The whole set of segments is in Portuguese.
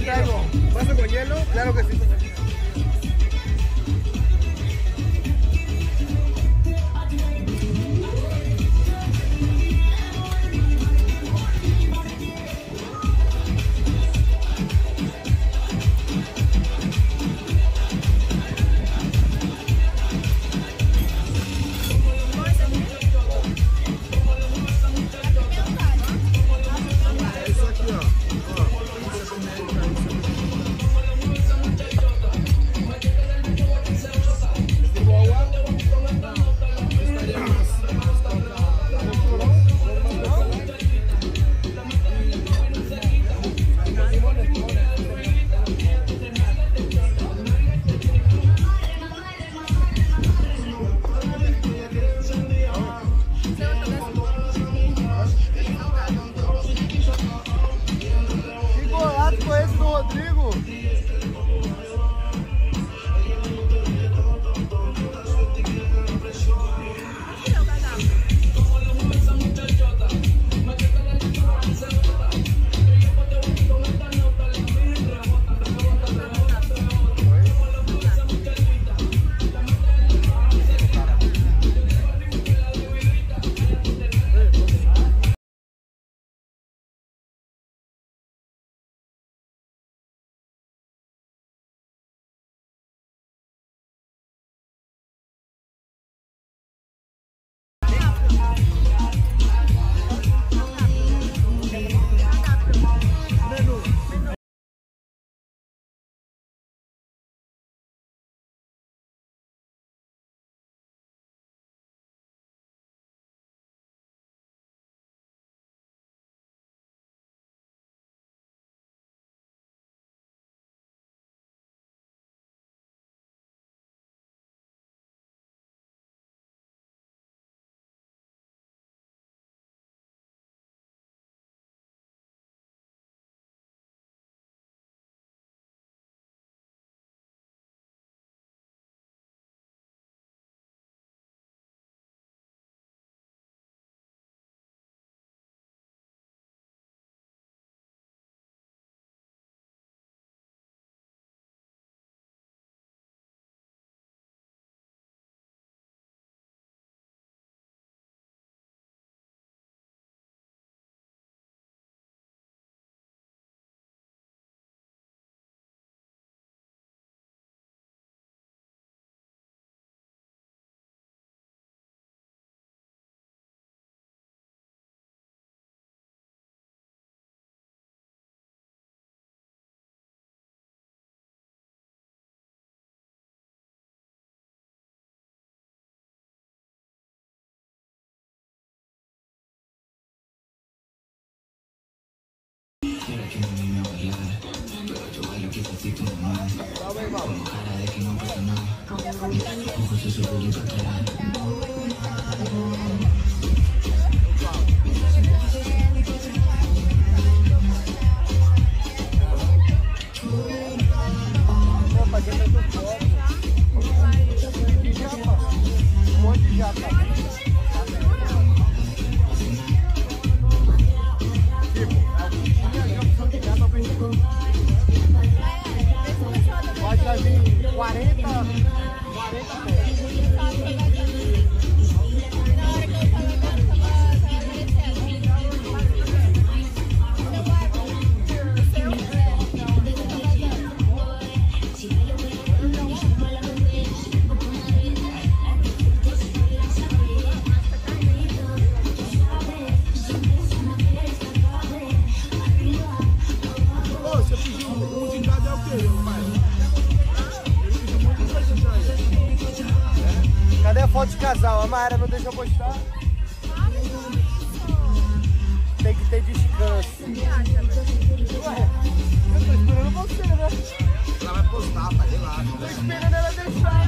le traigo. ¿Vaso con hielo? Claro que sí. Pero que no viene a bailar. Pero yo bailo quietecito normal. Con cara de que no pasa nada. Ojos se subió y Tô esperando ela deixar.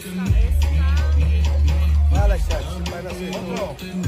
Se eu não acertei. Fala, chat. Vai não acertou.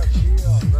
Aqui, ó.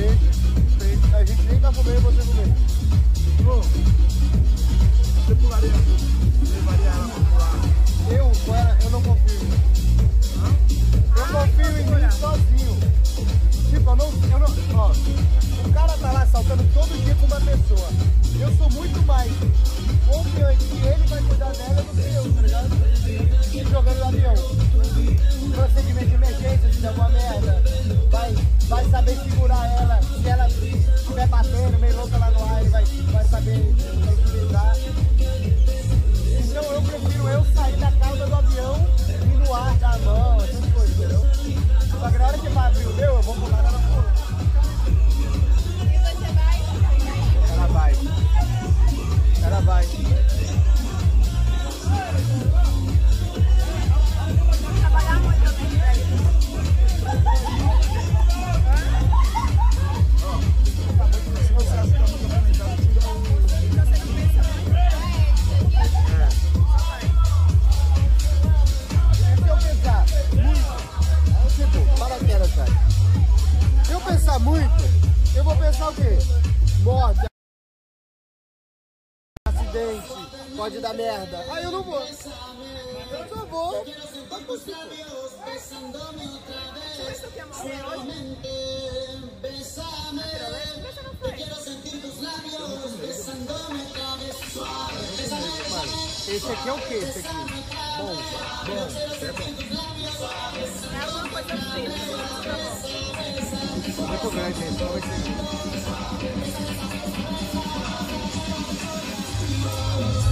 a gente nem tá comendo você comer. Você pularia, levaria ela pra pular? Eu, com ela, eu não confio. Hã? Eu confio em mim sozinho. Tipo, eu não, eu não Esse aqui é o quê? esse aqui? Bom, bom, é bom. É alguma coisa feita. Muito grande, então esse não vai ser.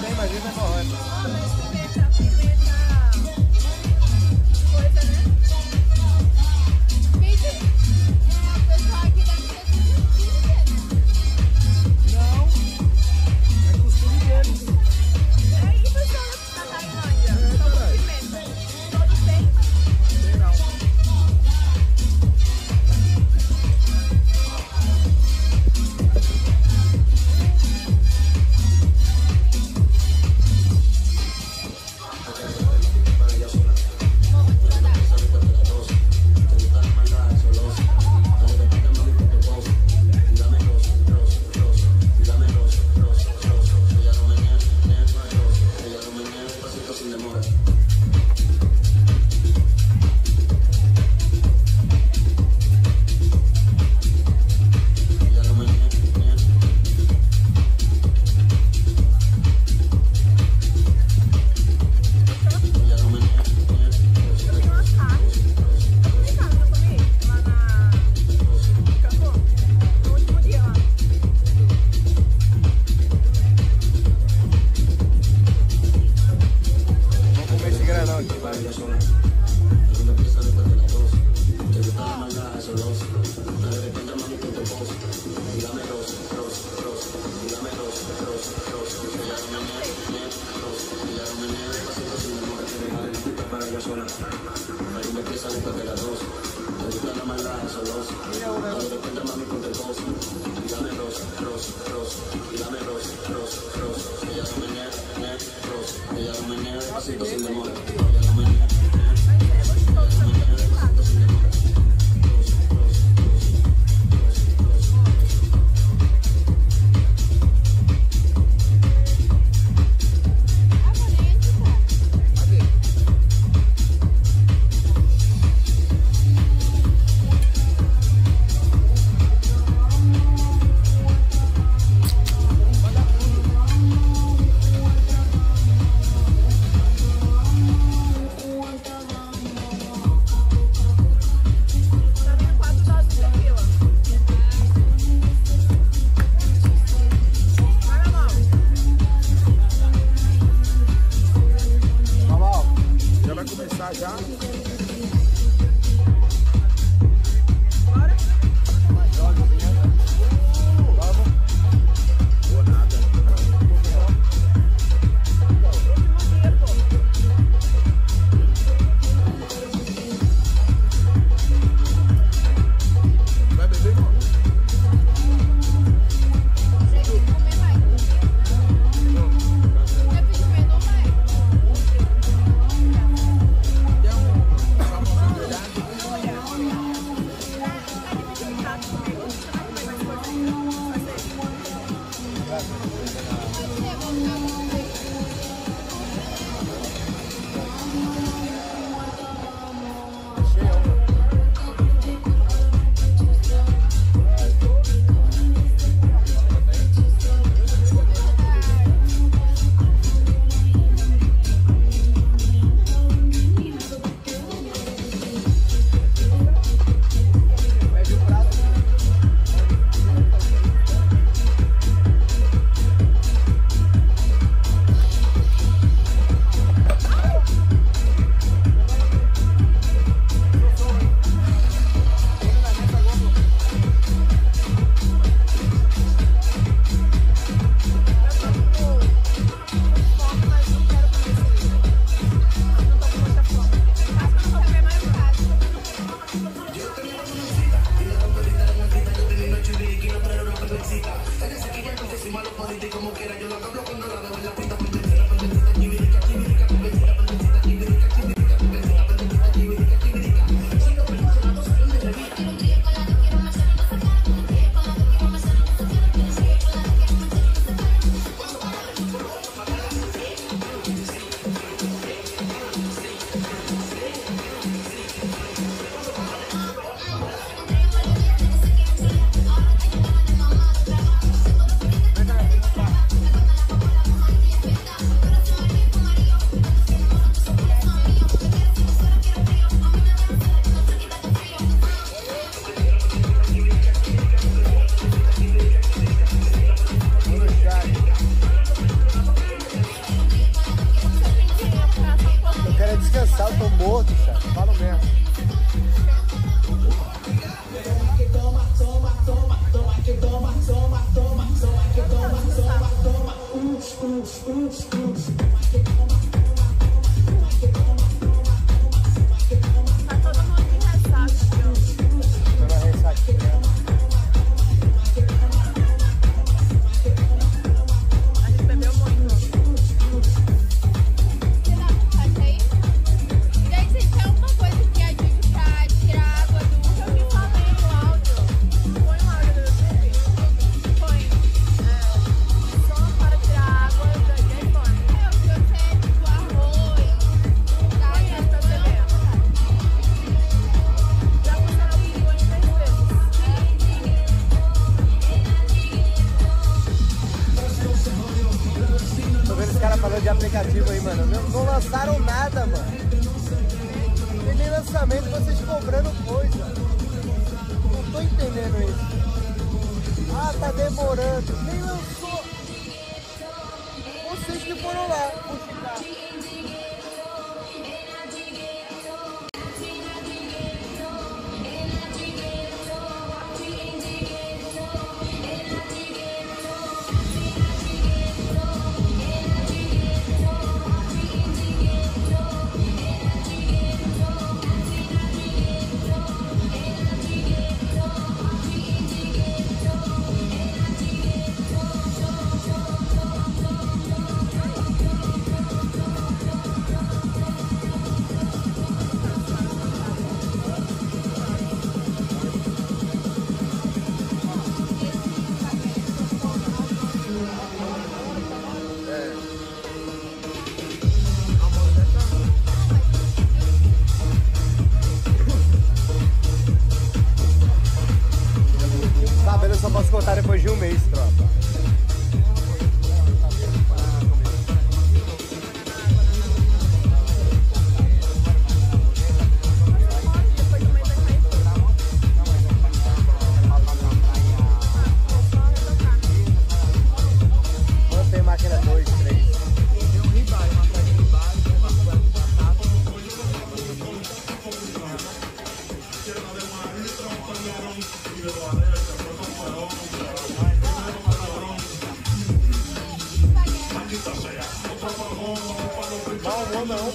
太冒险了。reggae suena. Hay un que sale después de las dos. Me gusta la maldad, son los. Cuando te cuenta mami con el dos. Y dame ros, ros, ros. Y dame ros, ros, ros. Ella ah, no me niega, ros. Ella no me niega, pasito sin demora. Demorando. Nem lançou.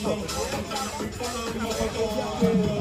Não, não,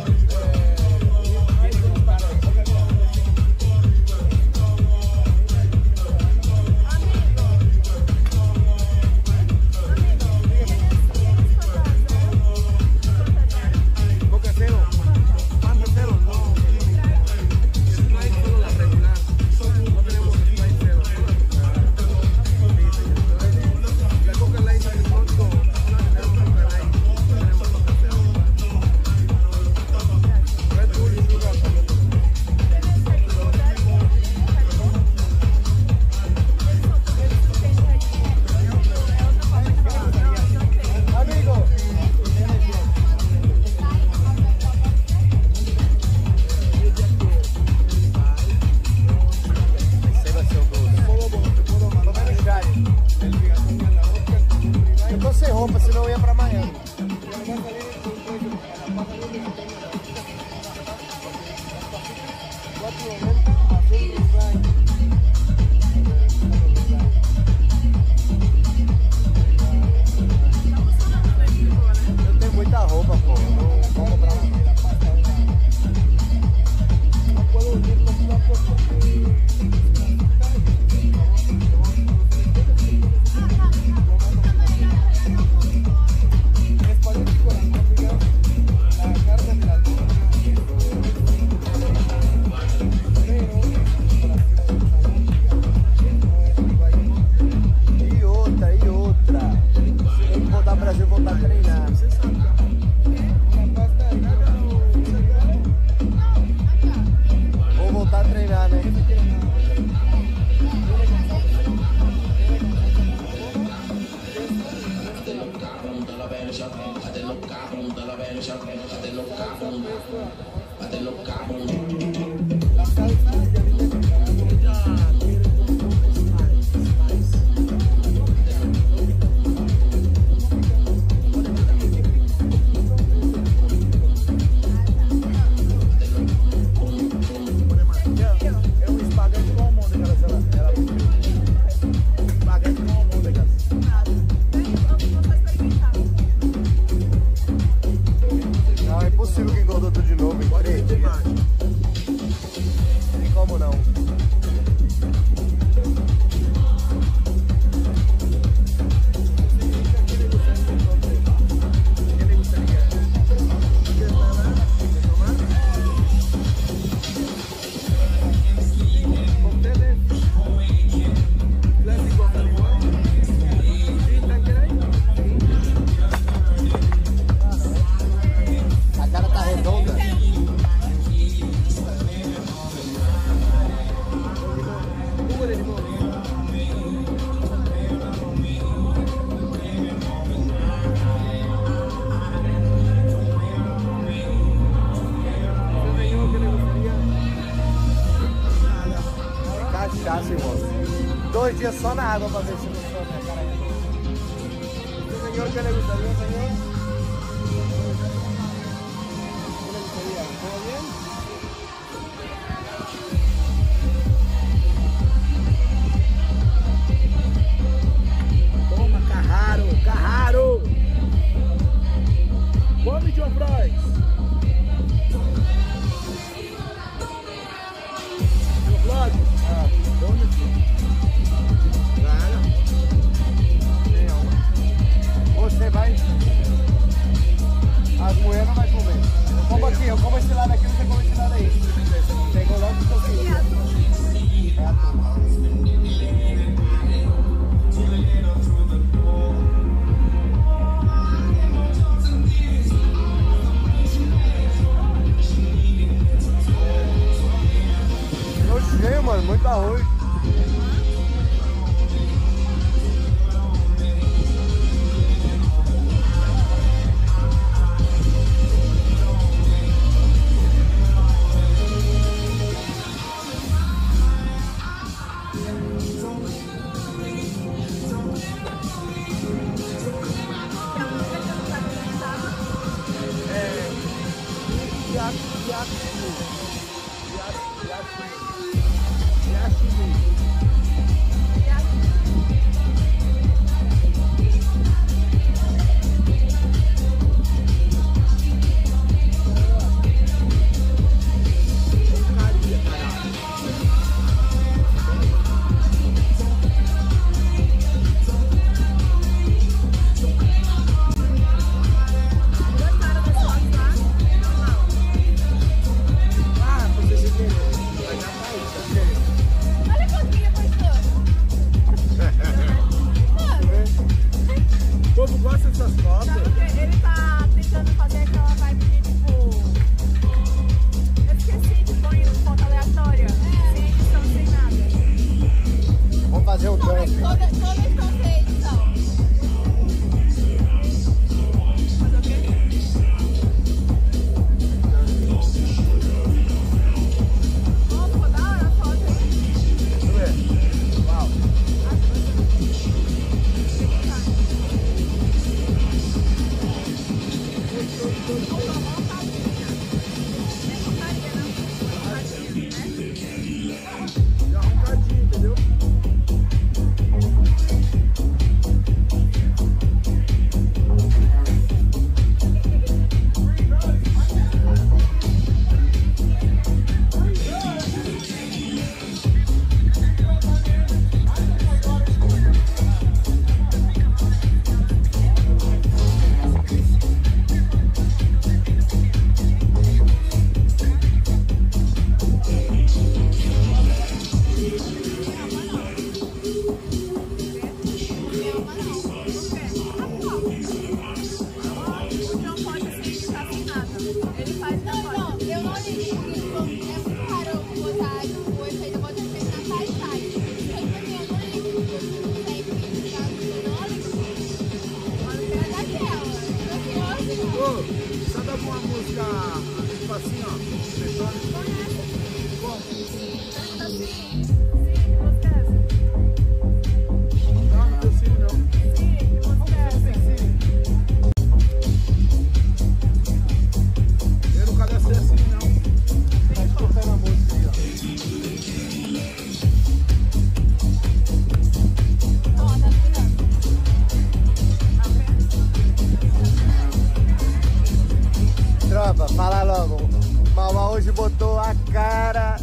fala logo. Mauá hoje botou a cara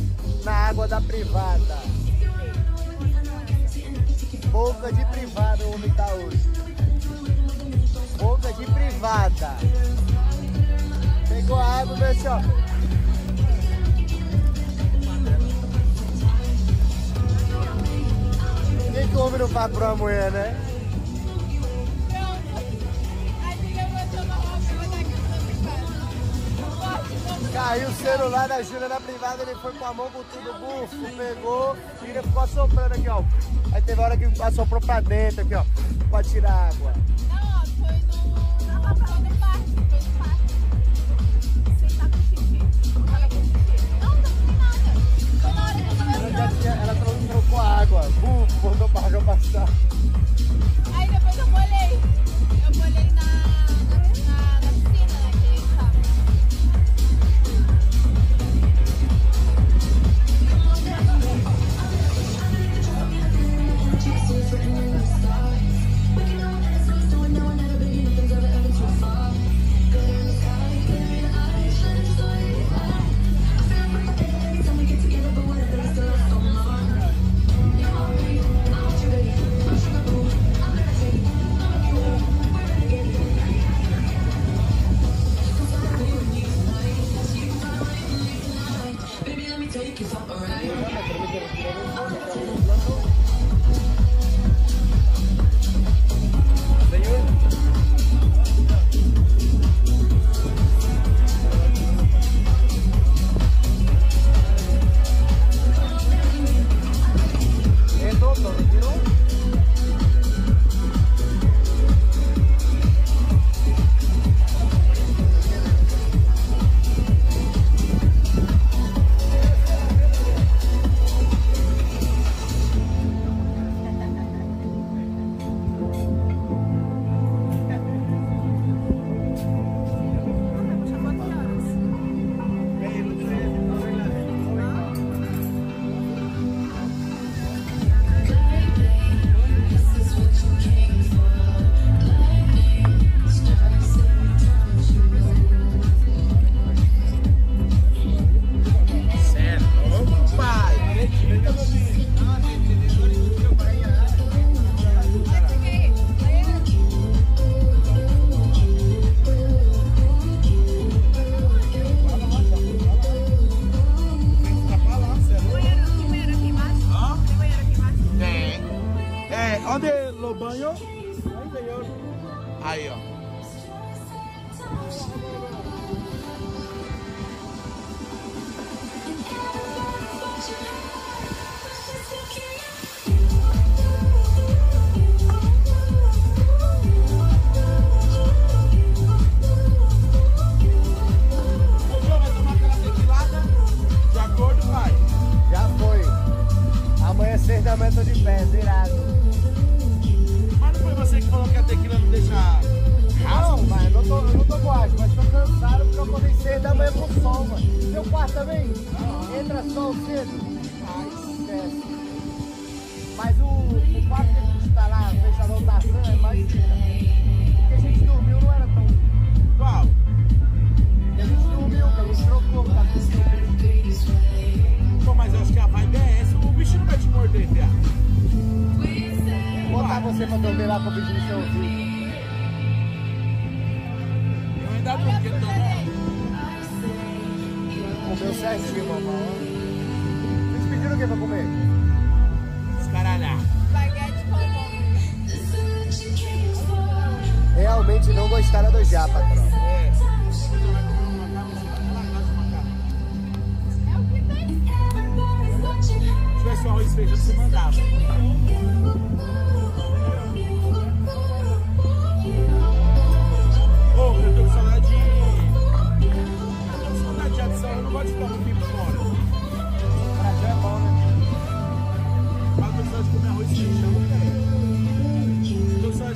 na água da privada. Boca de privada o homem tá hoje. Boca de privada. Pegou a água e veio assim, ó. Quem que o homem não faz pra uma mulher, né? Caiu o celular da Júlia na privada, ele foi com a mão com tudo bufo, pegou ele ficou assoprando aqui, ó. Aí teve hora que assoprou pra dentro aqui, ó, pra tirar água. Não, ó, foi no. Foi no parque. Tá com xixi. Xixi. Não, não nada. Na hora que Ela trocou, água, bufo, botou pra água passar. Aí depois eu molhei. किस्म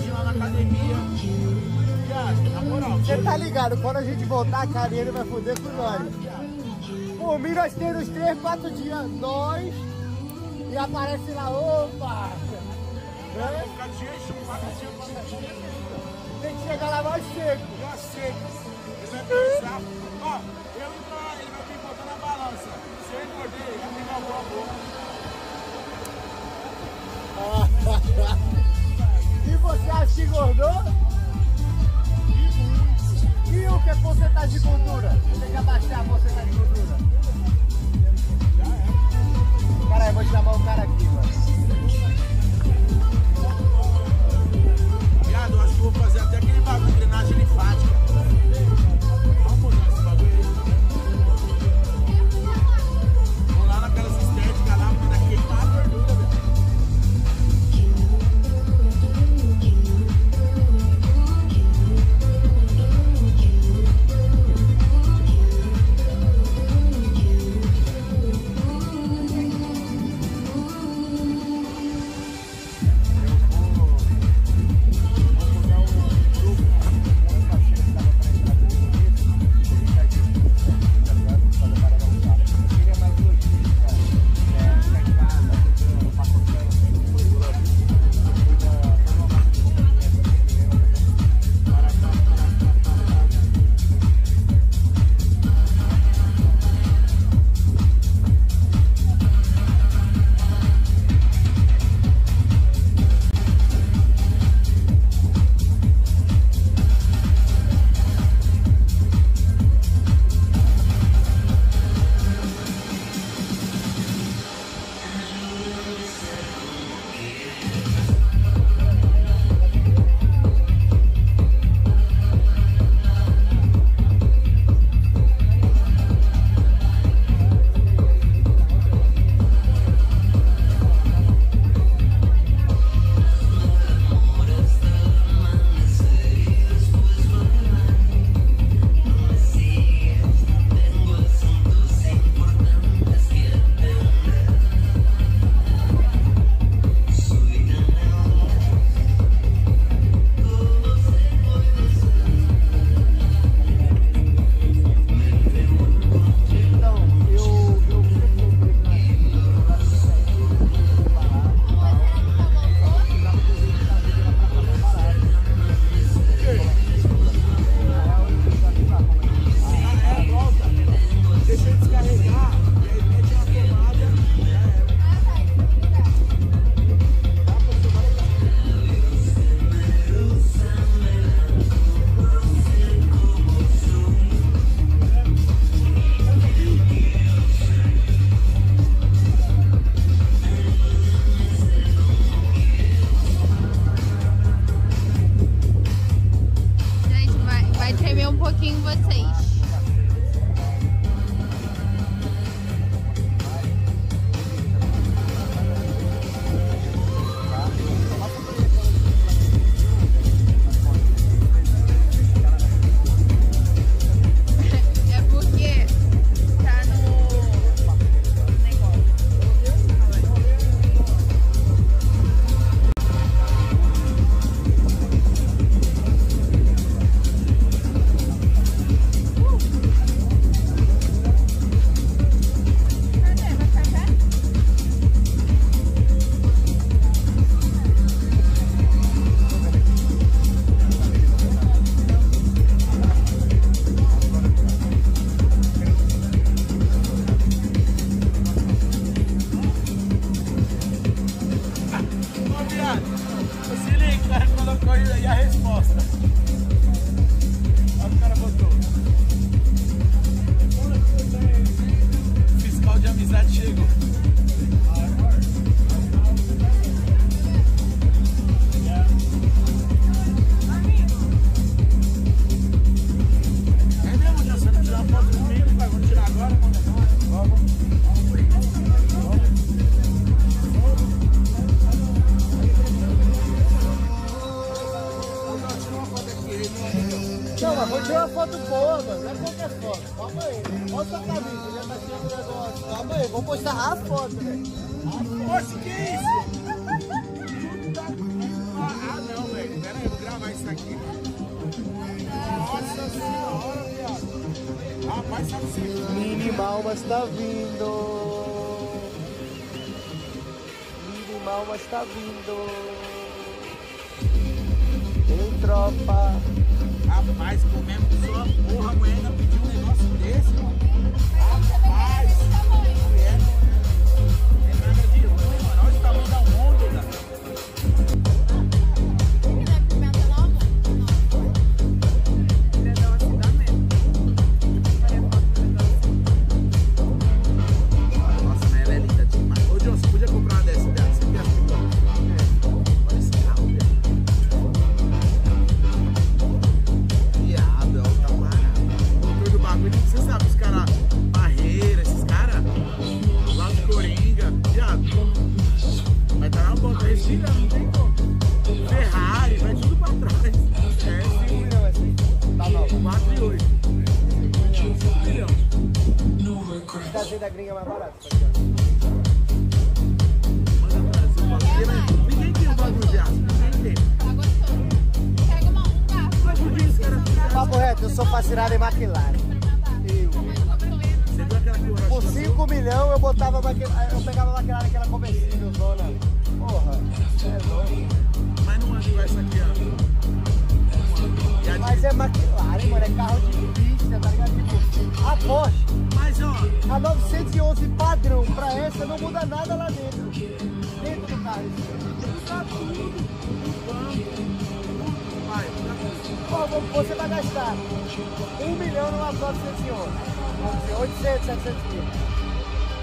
lá na academia. Viado, na moral. Você tá ligado, quando a gente voltar, a ele vai foder com nós. Por mim, nós temos 3, 4 dias. Nós. E aparece lá, opa! É? Tem que chegar lá mais seco. Já seco. Ele vai pensar. Ó, eu e ele vai ter que botar na balança. Se eu engordei, vai ficar boa tá você acha que engordou? E o que é porcentagem tá de gordura? Tem que abaixar a porcentagem de gordura. eu vou chamar o cara aqui, mano. Viado, eu acho que vou fazer até aquele bagulho, drenagem linfática. high school. É tá Papo reto, eu sou fascinado em McLaren. Por 5 milhões eu botava eu pegava a McLaren aquela conversível zona. Porra, é. Mas não é igual essa aqui, ó. Mas é McLaren, mano, é carro de pista, tá ligado? Tipo, a Porsche mais, ó. A 911 padrão pra essa não muda nada lá dentro. Dentro do carro. Muda Vai. Você vai gastar 1 milhão numa 911. 800, 700 mil.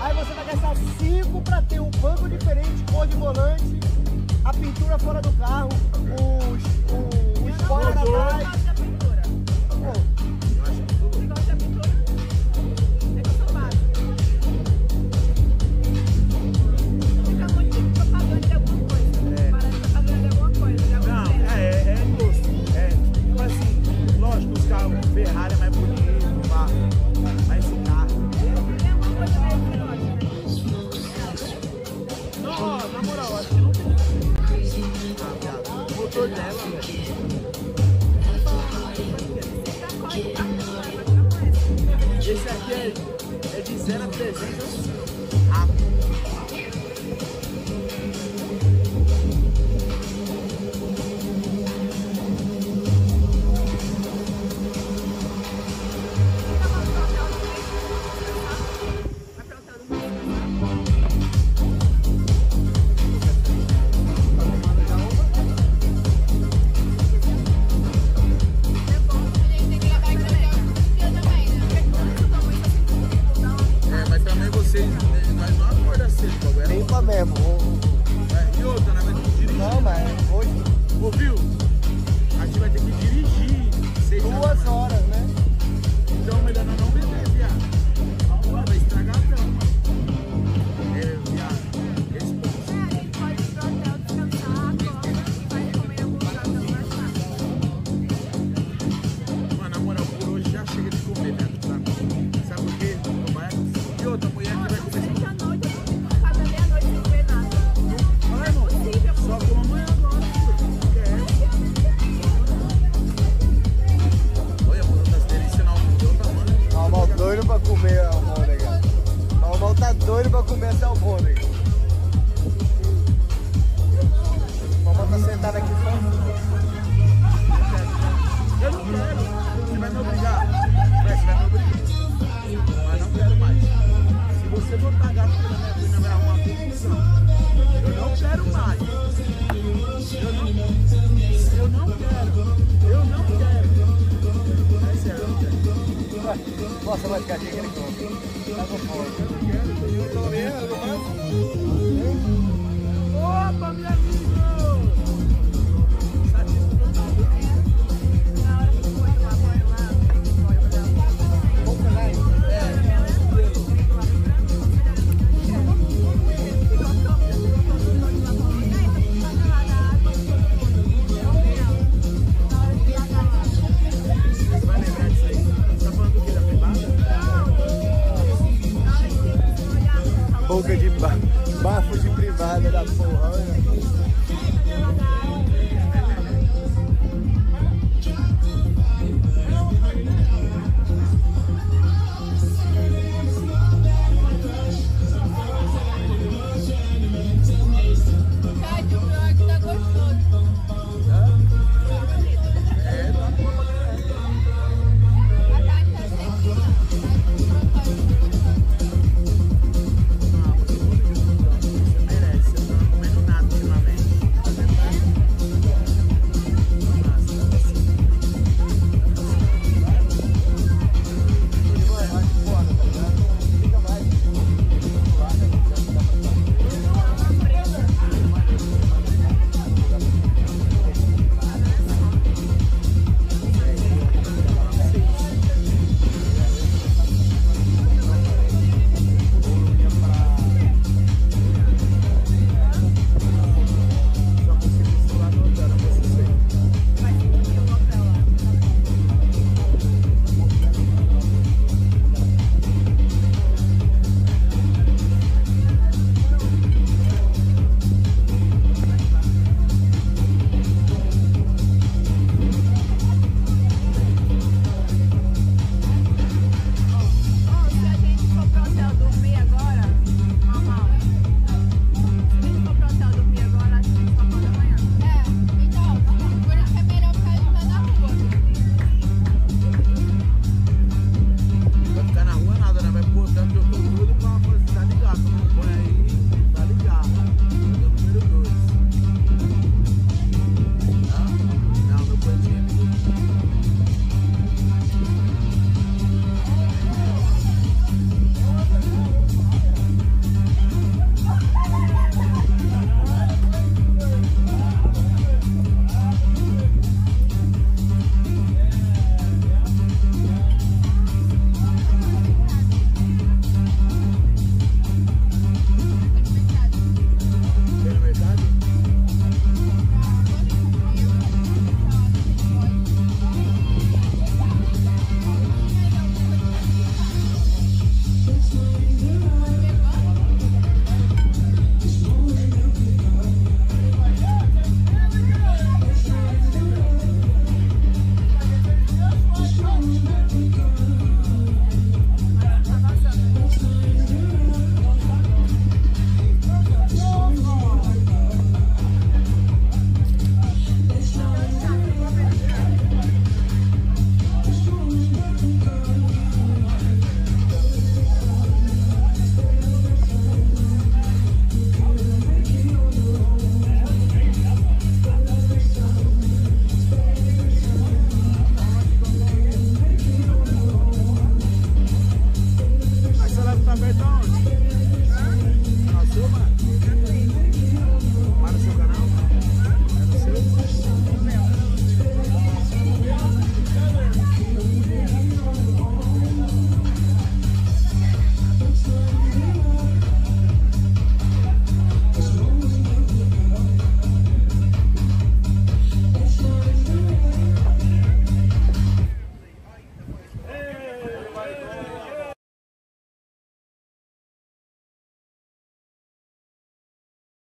Aí você vai gastar 5 pra ter um banco diferente, cor de volante, a pintura fora do carro, os, o, o spoiler atrás. Esse aqui é, é de zero a 300. Rápido. Ah. você não tá gato pela minha vida, vai arrumar é confusão. Eu não quero mais. Eu não, eu não quero. Eu não quero. É sério, eu não quero. Nossa, vai ficar aqui ele canto. Tá bom, fome. Eu não quero. Eu tô vendo, eu não Opa, minha vida.